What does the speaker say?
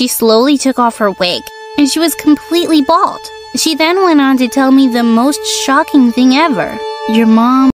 She slowly took off her wig, and she was completely bald. She then went on to tell me the most shocking thing ever. Your mom